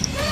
Yeah.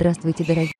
Здравствуйте, дорогие.